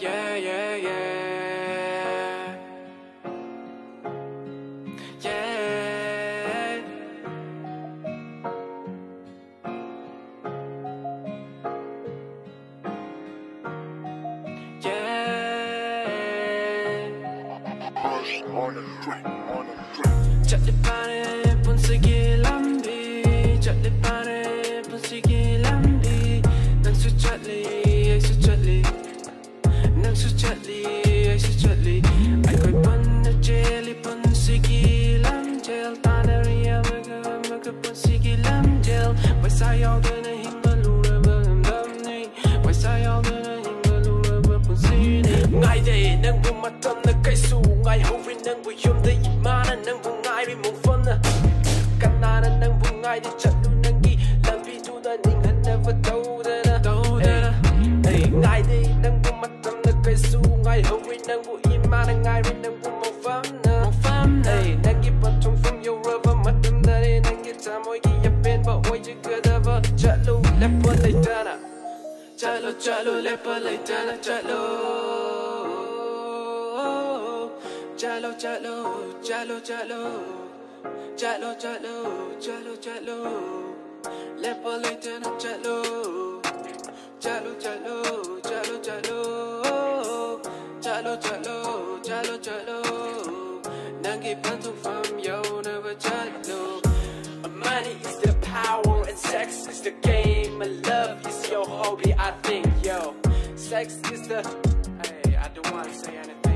yeah, yeah, yeah. Yeah. Yeah. On the track, lamjel Tanari amaga amaga punsigi lamjel May sayaw din na himbalura ba damdamni May sayaw din na himbalura ba punsini Ngay day nang na su Ngay huvin nang buyom da imana nang bungay rin mong ta moigi ya pen ba oi ji ka da ba chalo le pa le ta na chalo chalo le pa le ta na chalo chalo chalo chalo chalo chalo chalo chalo chalo le pa le ta na chalo chalo chalo chalo chalo chalo chalo chalo chalo nangi pantung fam yo never chalo money is the power and sex is the game. And love is your hobby, I think, yo. Sex is the... Hey, I don't wanna say anything.